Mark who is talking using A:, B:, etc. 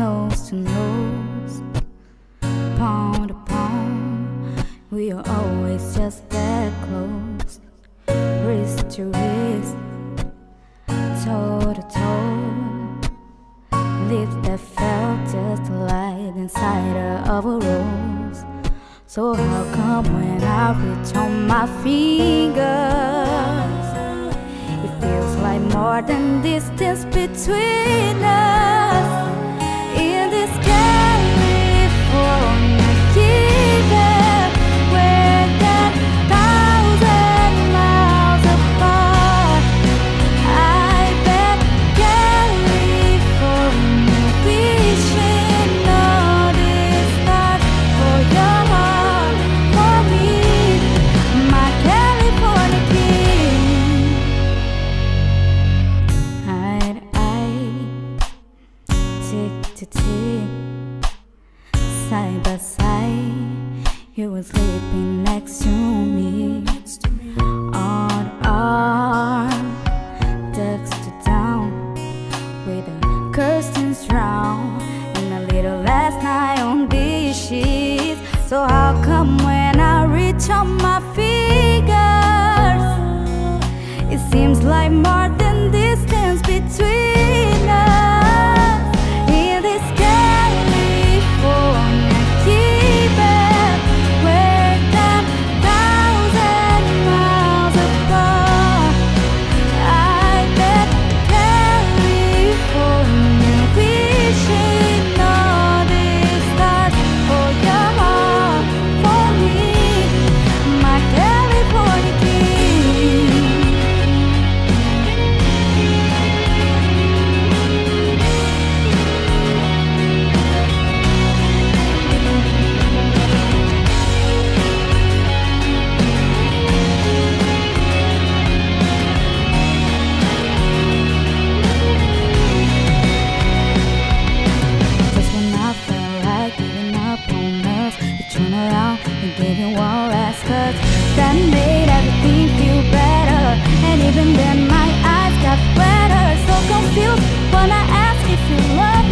A: nose to nose, palm to palm. We are always just that close, wrist to wrist, toe to toe. Lips that felt just like inside of a rose. So how come when I reach on my fingers, it feels like more than distance between us? Side by side. You were sleeping next to me, to arm, to down, with the curtains round, and a little last night on these sheets. So how come when I reach on my fingers? It seems like between that made everything feel better. And even then my eyes got wetter. So confused when I asked if you love